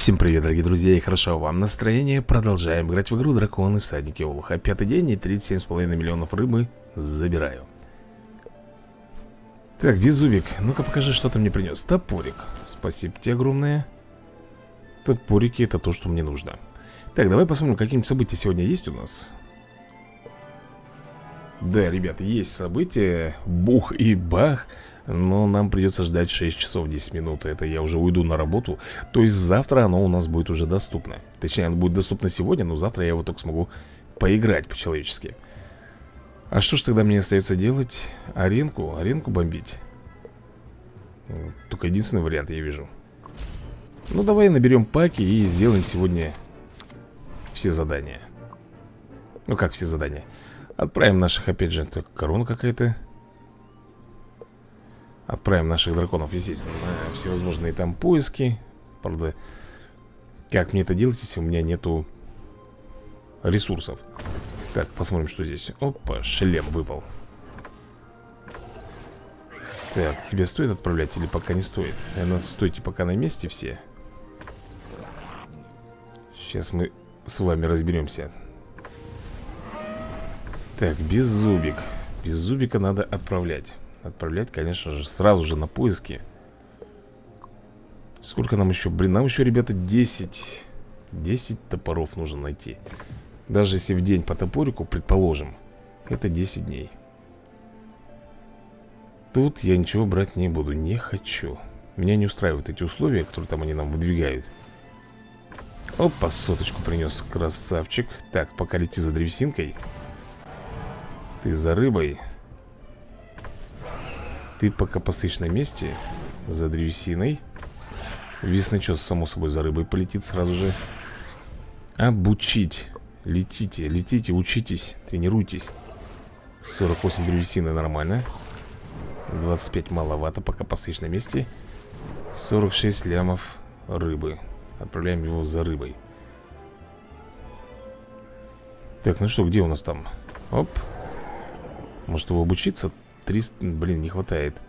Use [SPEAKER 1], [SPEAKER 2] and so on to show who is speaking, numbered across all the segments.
[SPEAKER 1] Всем привет, дорогие друзья, и хорошо вам настроение. Продолжаем играть в игру Драконы Всадники Олуха Пятый день и 37,5 миллионов рыбы забираю. Так, Беззубик, ну-ка покажи, что ты мне принес Топорик, спасибо тебе огромное. Топорики это то, что мне нужно. Так, давай посмотрим, какие-нибудь события сегодня есть у нас. Да, ребят, есть события. Бух и бах но нам придется ждать 6 часов 10 минут Это я уже уйду на работу То есть завтра оно у нас будет уже доступно Точнее, оно будет доступно сегодня Но завтра я его только смогу поиграть по-человечески А что ж тогда мне остается делать? Аренку? Аренку бомбить? Только единственный вариант я вижу Ну давай наберем паки и сделаем сегодня все задания Ну как все задания? Отправим наших опять же Так, корона какая-то Отправим наших драконов, естественно, на всевозможные там поиски. Правда, как мне это делать, если у меня нету ресурсов? Так, посмотрим, что здесь. Опа, шлем выпал. Так, тебе стоит отправлять или пока не стоит? Наверное, стойте пока на месте все. Сейчас мы с вами разберемся. Так, без зубик. Без зубика надо отправлять Отправлять, конечно же, сразу же на поиски. Сколько нам еще? Блин, нам еще, ребята, 10 10 топоров нужно найти. Даже если в день по топорику, предположим Это 10 дней. Тут я ничего брать не буду, не хочу. Меня не устраивают эти условия, которые там они нам выдвигают. Опа, соточку принес, красавчик. Так, пока лети за древесинкой. Ты за рыбой ты пока постоишь на месте За древесиной. Весночес, само собой, за рыбой полетит сразу же. Обучить. Летите, летите, учитесь, тренируйтесь. 48 древесины нормально. 25 маловато, пока постоишь на месте. 46 лямов рыбы. Отправляем его за рыбой. Так, ну что, где у нас там? Оп. Может его обучиться? 300, блин, не хватает.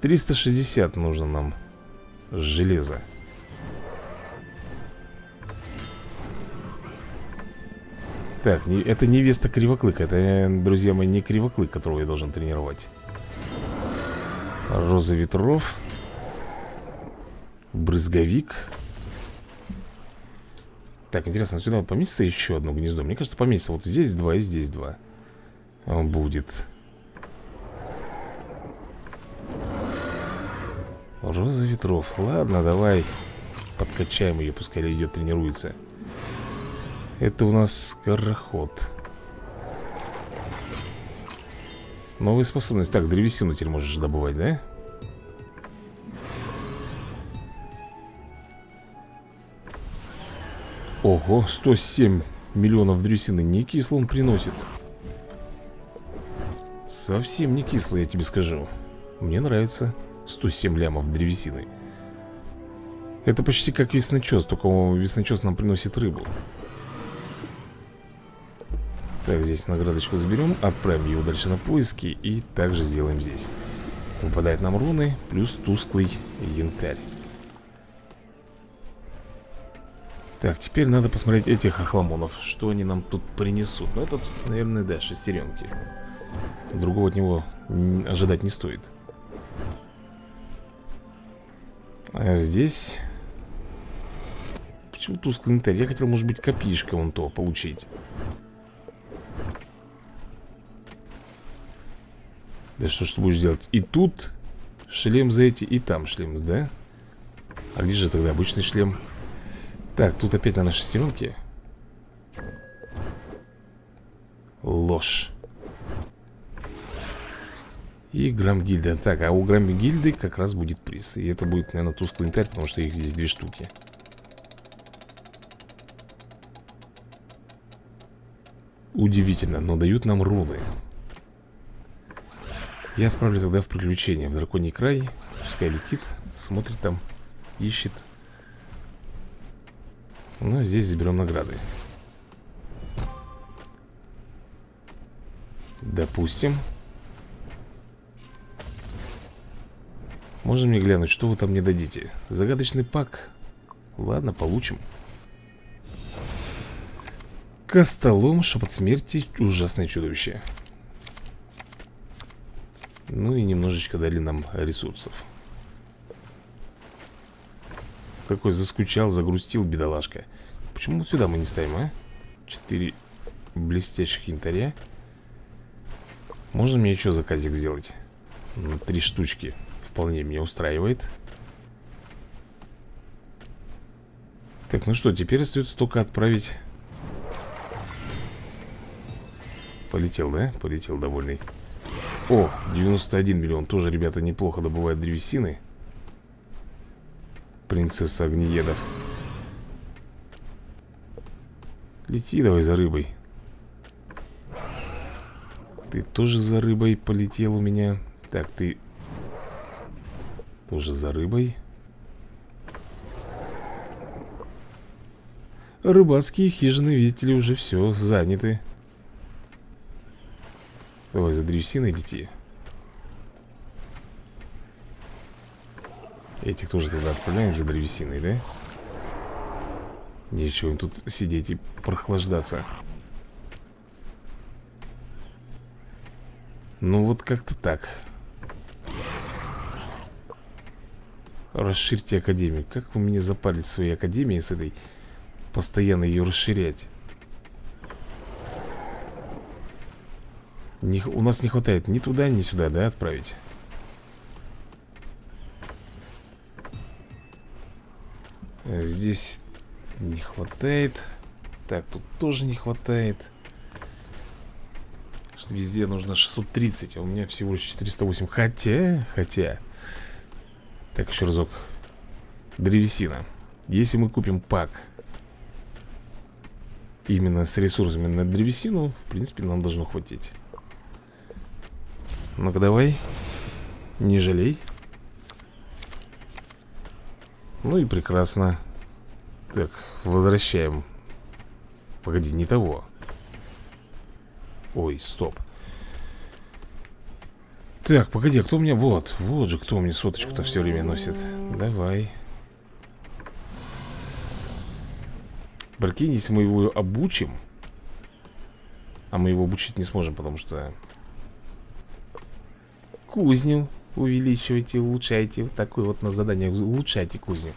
[SPEAKER 1] 360 нужно нам Железа. Так, не, это невеста Кривоклык Это, друзья мои, не Кривоклык, которого я должен тренировать. Роза ветров. Брызговик. Так, интересно, сюда вот поместится еще одно гнездо? Мне кажется, поместится вот здесь два и здесь два. Будет Роза ветров. Ладно, давай подкачаем ее, пускай идет тренируется. Это у нас скороход. Новые способности. Так, древесину теперь можешь добывать, да? Ого, 107 миллионов древесины. Не кисло он приносит. Совсем не кисло, я тебе скажу. Мне нравится. 107 лямов древесины Это почти как весночес Только весночес нам приносит рыбу. Так, здесь наградочку заберем Отправим его дальше на поиски И также сделаем здесь. Выпадает нам руны Плюс тусклый янтарь. Так, теперь надо посмотреть этих охламонов Что они нам тут принесут. Ну, этот, наверное, да, шестеренки Другого от него ожидать не стоит А здесь... Почему тусклый инвентарь? Я хотел, может быть, копишка вон то получить. Да что ж ты будешь делать? И тут шлем за эти, и там шлем, да? А где же тогда обычный шлем? Так, тут опять, на шестеренки. Ложь. И грамм-гильда Так, а у грамм-гильды как раз будет приз. И это будет, наверное, тусклый инвентарь Потому что их здесь две штуки. Удивительно, но дают нам руны Я отправлю тогда в приключение В драконий край. Пускай летит, смотрит там Ищет. Ну, а здесь заберем награды. Допустим можно мне глянуть, что вы там мне дадите? Загадочный пак. Ладно, получим. Костолом, шепот смерти, ужасное чудовище. Ну и немножечко дали нам ресурсов. Такой заскучал, загрустил бедолашка. Почему вот сюда мы не ставим, а? Четыре блестящих янтаря. Можно мне еще заказик сделать? Три штучки Вполне меня устраивает. Так, ну что, теперь остается только отправить. Полетел, да? Полетел довольный. О, 91 миллион. Тоже, ребята, неплохо добывают древесины. Принцесса огнеедов. Лети давай за рыбой. Ты тоже за рыбой полетел у меня. Так, ты Тоже за рыбой. Рыбацкие хижины, видите ли, уже все заняты. Давай за древесиной лети. Этих тоже туда отправляем за древесиной, да? Нечего им тут сидеть и прохлаждаться. Ну вот как-то так Расширьте академию. Как вы мне запалить своей академии с этой Постоянно ее расширять? Не, У нас не хватает ни туда, ни сюда, да, отправить? Здесь не хватает. Так, тут тоже не хватает. Везде нужно 630 А у меня всего лишь 408 Хотя, хотя Так, еще разок. Древесина. Если мы купим пак Именно с ресурсами на древесину В принципе, нам должно хватить. Ну-ка, давай. Не жалей. Ну и прекрасно. Так, возвращаем. Погоди, не того. Ой, стоп Так, погоди, а кто у меня? Вот, вот же кто меня соточку-то все время носит. Давай. Прикинь, мы его обучим А мы его обучить не сможем, потому что Кузню увеличивайте, улучшайте Вот такое вот на задание Улучшайте кузню.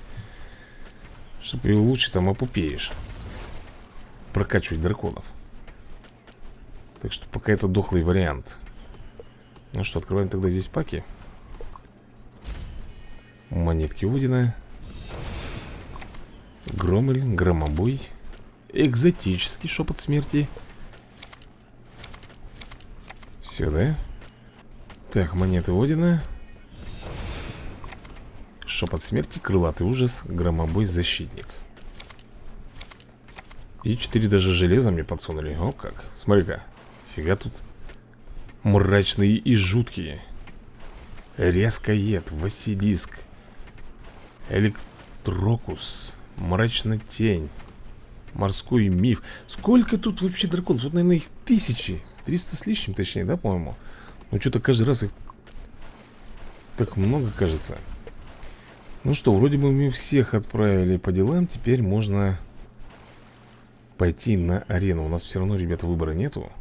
[SPEAKER 1] Чтобы его лучше там опупеешь. Прокачивать драконов. Так что пока это дохлый вариант Ну что, открываем тогда здесь паки. Монетки Одина Громель, громобой. Экзотический шепот смерти. Все, да? Так, монеты Одина Шепот смерти, крылатый ужас, громобой защитник. И четыре даже железа мне подсунули. О как, смотри-ка Фига тут Мрачные и жуткие. Резкоед, Василиск. Электрокус Мрачная тень Морской миф. Сколько тут вообще драконов? Вот, наверное, их тысячи. Триста с лишним, точнее, да, по-моему? Ну, что-то каждый раз их Так много, кажется. Ну что, вроде бы мы всех отправили по делам Теперь можно пойти на арену. У нас все равно, ребята, выбора нету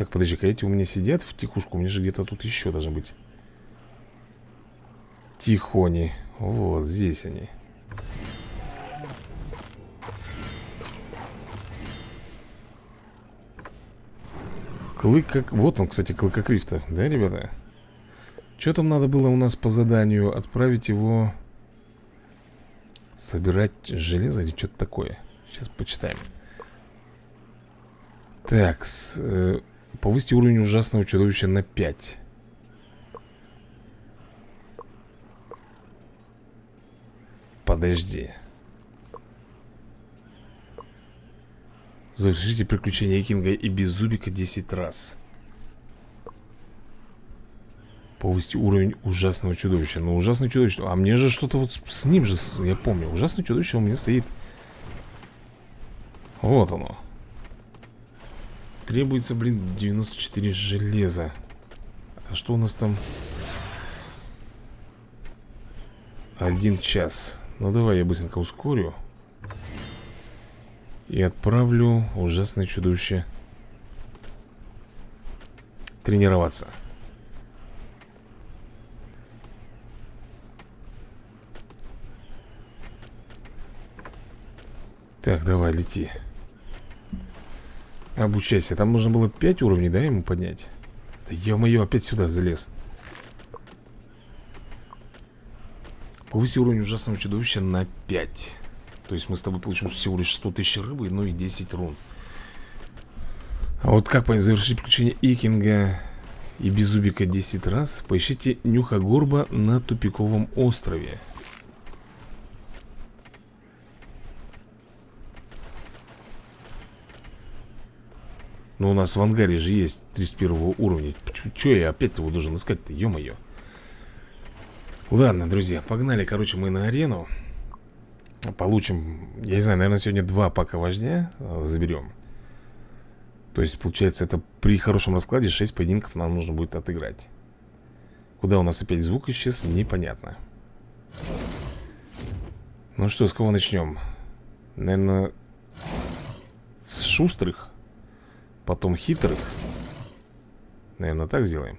[SPEAKER 1] Так, подожди-ка, эти у меня сидят в тихушку У меня же где-то тут еще должны быть Тихони Вот, здесь они Клык как... Вот он, кстати, клыкокриф-то, да, ребята? Что там надо было у нас по заданию? Отправить его... Собирать железо или что-то такое? Сейчас почитаем. Так, с, повысить уровень ужасного чудовища на 5. Подожди. Завершите приключения Кинга и Беззубика 10 раз. Повысить уровень ужасного чудовища Ну, ужасное чудовище А мне же что-то вот с ним же, я помню Ужасное чудовище у меня стоит Вот оно Требуется, блин, 94 железа. А что у нас там? Один час. Ну давай я быстренько ускорю. И отправлю ужасное чудовище Тренироваться. Так, давай, лети Обучайся. Там нужно было 5 уровней, да, ему поднять? Да ё-моё, опять сюда залез. Повыси уровень ужасного чудовища на 5 То есть мы с тобой получим всего лишь 100 тысяч рыбы, ну и 10 рун. А вот как завершить приключение Икинга и Безубика 10 раз Поищите Нюхогорба на тупиковом острове Ну у нас в ангаре же есть 31 уровня. Че я опять его должен искать-то, ё-моё. Ладно, друзья, погнали, короче, мы на арену. Получим, я не знаю, наверное, сегодня два пака вождя э, заберем То есть, получается, это при хорошем раскладе 6 поединков нам нужно будет отыграть. Куда у нас опять звук исчез, непонятно. Ну что, с кого начнем? Наверное, с шустрых Потом хитрых. Наверное, так сделаем.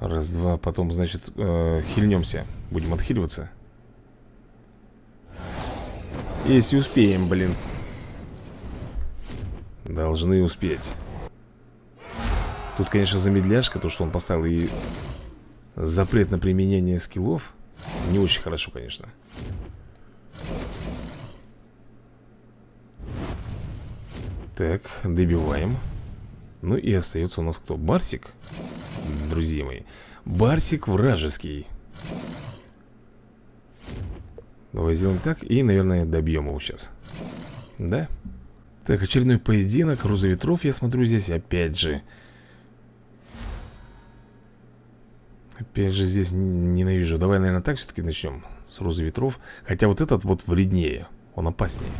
[SPEAKER 1] Раз, два, потом, значит, э, хильнемся. Будем отхиливаться. Если успеем, блин. Должны успеть. Тут, конечно, замедляшка То, что он поставил и Запрет на применение скиллов Не очень хорошо, конечно Так, добиваем. Ну и остается у нас кто? Барсик? Друзья мои. Барсик вражеский. Давай сделаем так И, наверное, добьем его сейчас. Да? Так, очередной поединок Роза ветров, я смотрю здесь Опять же. Опять же здесь ненавижу. Давай, наверное, так все-таки начнем С розы ветров. Хотя вот этот вот вреднее Он опаснее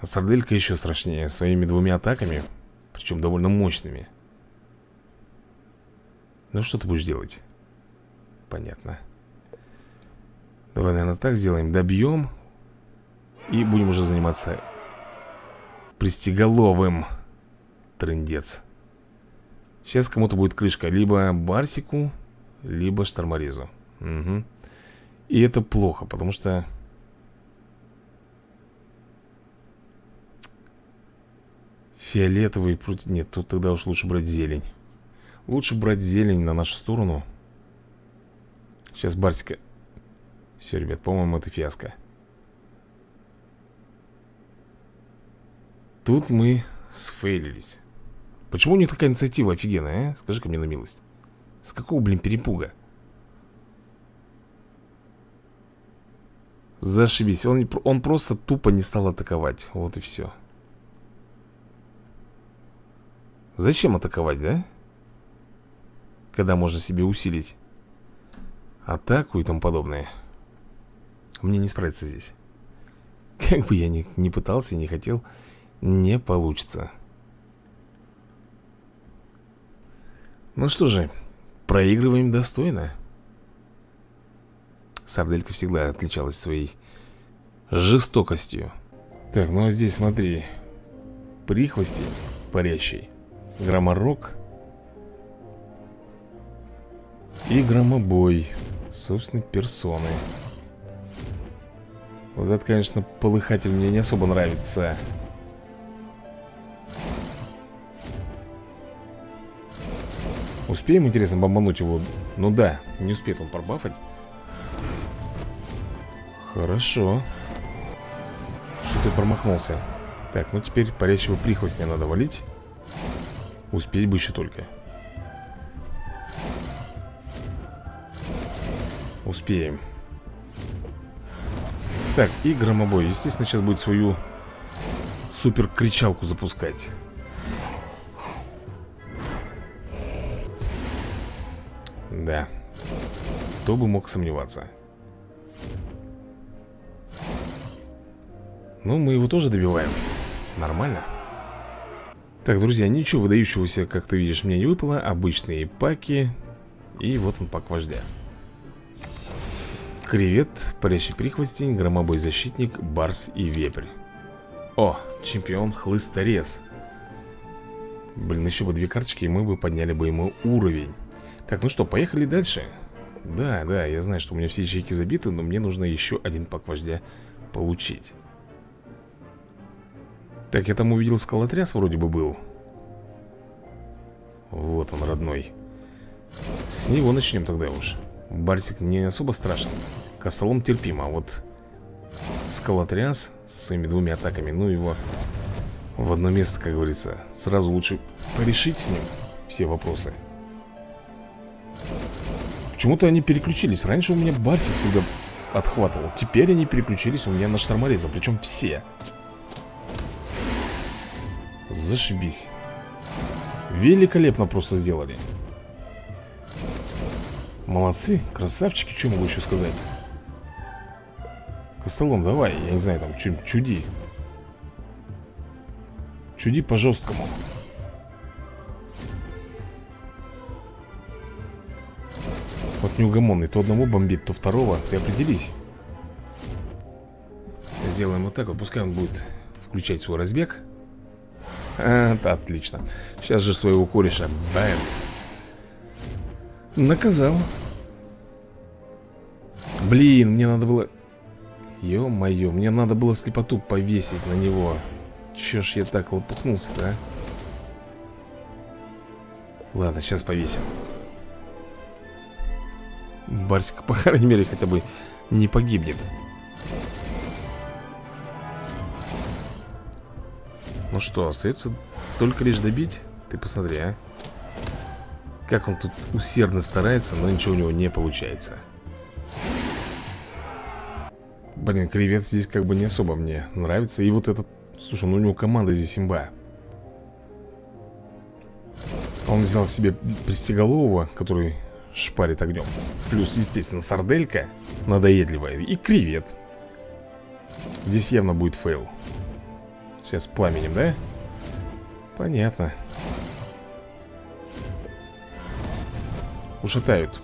[SPEAKER 1] А сарделька еще страшнее Своими двумя атаками Причем довольно мощными. Ну что ты будешь делать? Понятно. Давай, наверное, так сделаем. Добьем И будем уже заниматься Пристеголовым Трындец. Сейчас кому-то будет крышка Либо Барсику Либо Шторморезу. Угу. И это плохо, потому что Фиолетовый против... Нет, тут тогда уж лучше брать зелень. Лучше брать зелень на нашу сторону. Сейчас Барсика. Все, ребят, по-моему, это фиаско. Тут мы сфейлились. Почему у них такая инициатива офигенная, а? Скажи-ка мне на милость. С какого, блин, перепуга? Зашибись. Он, он просто тупо не стал атаковать. Вот и все Зачем атаковать, да? Когда можно себе усилить атаку и тому подобное. Мне не справиться здесь. Как бы я ни, ни пытался, не хотел, не получится. Ну что же, проигрываем достойно. Сарделька всегда отличалась своей жестокостью. Так, ну а здесь смотри, прихвости парящий. Громорок И громобой Собственной персоны Вот это, конечно, полыхатель мне не особо нравится. Успеем, интересно, бомбануть его? Ну да, не успеет он пробафать. Хорошо. Что ты промахнулся? Так, ну теперь парящего прихвостня надо валить Успеть бы еще только. Успеем. Так, и громобой Естественно, сейчас будет свою Супер кричалку запускать. Да. Кто бы мог сомневаться? Ну, мы его тоже добиваем. Нормально Так, друзья, ничего выдающегося, как ты видишь, мне не выпало. Обычные паки. И вот он пак вождя. Кревет, парящий прихвостень, громобой защитник, барс и вепрь. О, чемпион хлысторез. Блин, еще бы две карточки, и мы бы подняли бы ему уровень. Так, ну что, поехали дальше? Да, да, я знаю, что у меня все ячейки забиты Но мне нужно еще один пак вождя получить Так, я там увидел скалотряс вроде бы был. Вот он, родной. С него начнем тогда уж. Барсик не особо страшен. Костолом терпимо, а вот Скалотряс со своими двумя атаками Ну его в одно место, как говорится Сразу лучше порешить с ним все вопросы. Почему-то они переключились. Раньше у меня Барсик всегда отхватывал. Теперь они переключились у меня на Штормореза Причем все Зашибись. Великолепно просто сделали. Молодцы, красавчики, что могу еще сказать? Костолом, давай, я не знаю, там, чуди. Чуди по-жесткому. Вот неугомонный, то одного бомбит, то второго. Ты определись. Сделаем вот так вот, пускай он будет включать свой разбег а, Отлично. Сейчас же своего кореша, бэм. Наказал. Блин, мне надо было Ё-моё, мне надо было слепоту повесить на него. Чё ж я так лопухнулся-то, а? Ладно, сейчас повесим. Барсик, по крайней мере, хотя бы не погибнет Ну что, остается только лишь добить? Ты посмотри, а. Как он тут усердно старается, но ничего у него не получается. Блин, кревет здесь как бы не особо мне нравится. И вот этот Слушай, ну у него команда здесь имба Он взял себе пристеголового, который шпарит огнем. Плюс, естественно, сарделька надоедливая И кревет Здесь явно будет fail Сейчас пламенем, да? Понятно. Ушатают.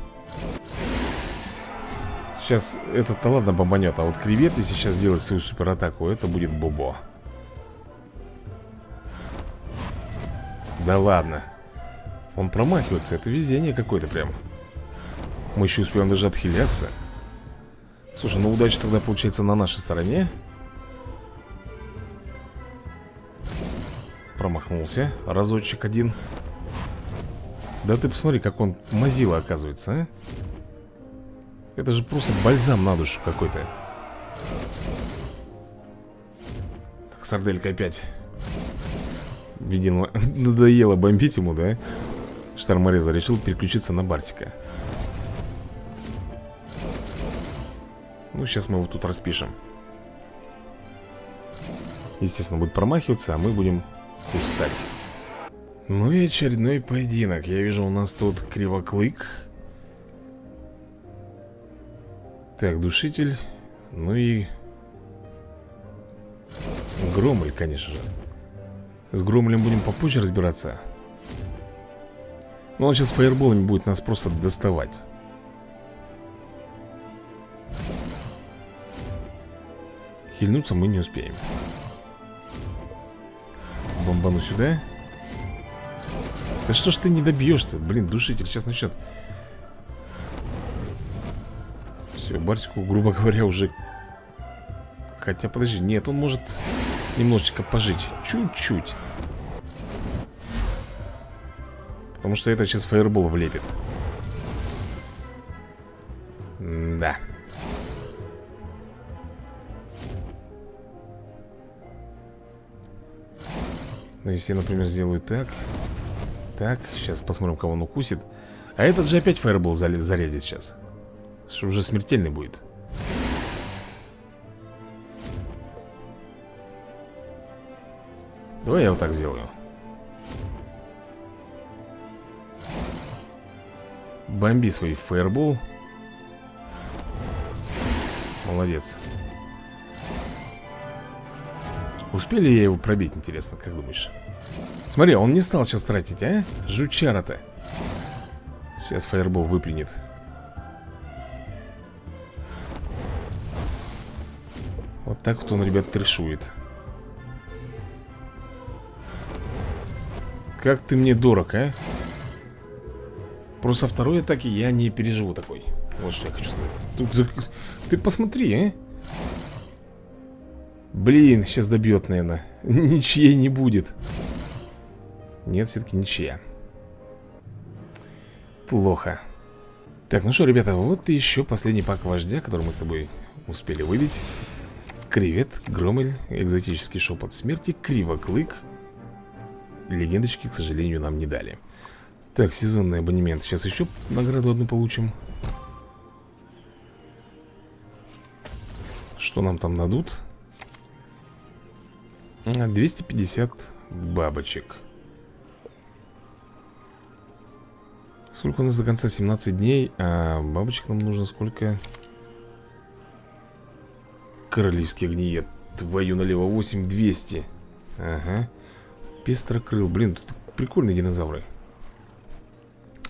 [SPEAKER 1] Сейчас этот-то ладно бомбанет А вот кревет, если сейчас сделать свою суператаку Это будет бобо. Да ладно. Он промахивается, это везение какое-то прям. Мы еще успеем даже отхиляться. Слушай, ну удача тогда получается на нашей стороне Промахнулся Разочек один. Да ты посмотри, как он мазила оказывается, а? Это же просто бальзам на душу какой-то. Так, сарделька опять. Видимо, надоело бомбить ему, да? Штормореза решил переключиться на Барсика Ну, сейчас мы его тут распишем. Естественно, будет промахиваться, а мы будем кусать. Ну и очередной поединок. Я вижу, у нас тут кривоклык. Так, душитель. Ну и Громель, конечно же. С Громлем будем попозже разбираться. Но он сейчас фаерболами будет нас просто доставать. Хильнуться мы не успеем Бомбану сюда. Да что ж ты не добьешь-то? Блин, душитель сейчас начнет Все, Барсику, грубо говоря, уже. Хотя, подожди, нет, он может немножечко пожить. Чуть-чуть. Потому что это сейчас фаербол влепит. Да если я, например, сделаю так Так, сейчас посмотрим, кого он укусит. А этот же опять фаербол зарядит сейчас. Уже смертельный будет. Давай я вот так сделаю. Бомби свой фаербол. Молодец Успели я его пробить, интересно, как думаешь? Смотри, он не стал сейчас тратить, а? Жучара-то Сейчас фаербол выплюнет Вот так вот он, ребят, трешует Как ты мне дорог, а? Просто второй атаки я не переживу такой Вот что я хочу сказать Тут, Ты посмотри, а Блин, сейчас добьет, наверное Ничьей не будет. Нет, все-таки ничья. Плохо. Так, ну что, ребята, вот еще последний пак вождя Который мы с тобой успели выбить. Кревет, Громель, экзотический шепот смерти, Кривоклык. Легендочки, к сожалению, нам не дали. Так, сезонный абонемент. Сейчас еще награду одну получим. Что нам там дадут? 250 бабочек. Сколько у нас до конца? 17 дней. А бабочек нам нужно сколько? Королевский гниет. Твою налево. 8200 Ага. Пестрокрыл. Блин, тут прикольные динозавры.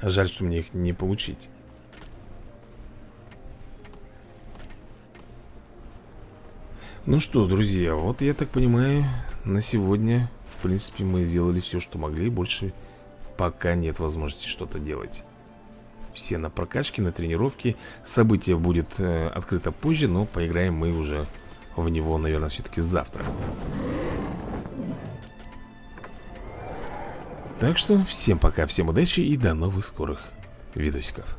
[SPEAKER 1] Жаль, что мне их не получить Ну что, друзья, вот я так понимаю, на сегодня, в принципе, мы сделали все, что могли. Больше пока нет возможности что-то делать. Все на прокачке, на тренировке. Событие будет э, открыто позже, но поиграем мы уже в него, наверное, все-таки завтра. Так что всем пока, всем удачи и до новых скорых видосиков.